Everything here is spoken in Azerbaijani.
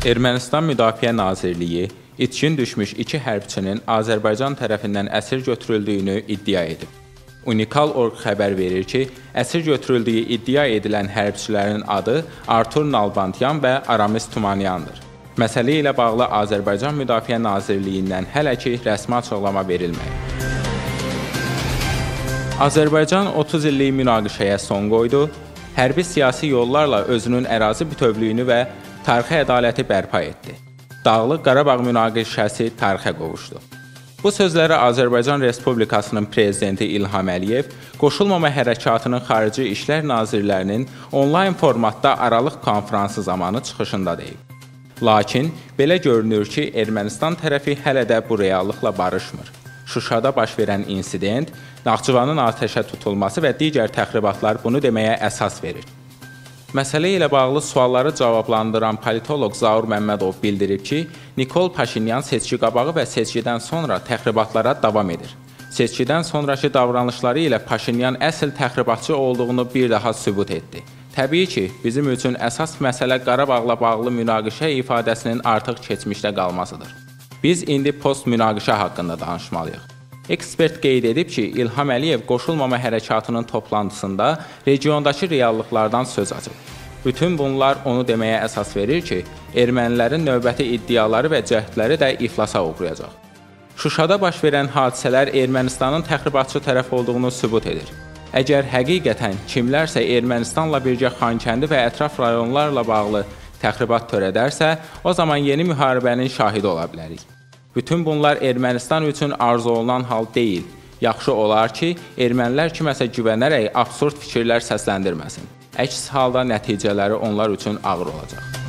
Ermənistan Müdafiə Nazirliyi itkin düşmüş iki hərbçinin Azərbaycan tərəfindən əsir götürüldüyünü iddia edib. Unikal Orq xəbər verir ki, əsir götürüldüyü iddia edilən hərbçilərin adı Artur Nalbantyan və Aramis Tumanyandır. Məsələ ilə bağlı Azərbaycan Müdafiə Nazirliyindən hələ ki rəsmi açıqlama verilməyib. Azərbaycan 30 illik münaqişəyə son qoydu, hərbi siyasi yollarla özünün ərazi bütövlüyünü və tarixi ədaləti bərpa etdi. Dağlıq Qarabağ münaqişəsi tarixə qovuşdu. Bu sözləri Azərbaycan Respublikasının prezidenti İlham Əliyev Qoşulmama Hərəkatının Xarici İşlər Nazirlərinin onlayn formatda aralıq konfransı zamanı çıxışında deyib. Lakin belə görünür ki, Ermənistan tərəfi hələ də bu reallıqla barışmır. Şuşada baş verən insident, Naxçıvanın atəşə tutulması və digər təxribatlar bunu deməyə əsas verir. Məsələ ilə bağlı sualları cavablandıran politoloq Zaur Məmmədov bildirib ki, Nikol Paşinyan seçki qabağı və seçkidən sonra təxribatlara davam edir. Seçkidən sonrakı davranışları ilə Paşinyan əsl təxribatçı olduğunu bir daha sübut etdi. Təbii ki, bizim üçün əsas məsələ Qarabağla bağlı münaqişə ifadəsinin artıq keçmişdə qalmasıdır. Biz indi post münaqişə haqqında danışmalıyıq. Ekspert qeyd edib ki, İlham Əliyev qoşulmama hərəkatının toplantısında regiondakı reallıqlardan söz açıb. Bütün bunlar onu deməyə əsas verir ki, ermənilərin növbəti iddiaları və cəhdləri də iflasa uğrayacaq. Şuşada baş verən hadisələr Ermənistanın təxribatçı tərəf olduğunu sübut edir. Əgər həqiqətən kimlərsə Ermənistanla birgə Xankəndi və ətraf rayonlarla bağlı təxribat törədərsə, o zaman yeni müharibənin şahidi ola bilərik. Bütün bunlar Ermənistan üçün arzu olunan hal deyil. Yaxşı olar ki, ermənilər kiməsə güvənərək absurd fikirlər səsləndirməsin. Əks halda nəticələri onlar üçün ağır olacaq.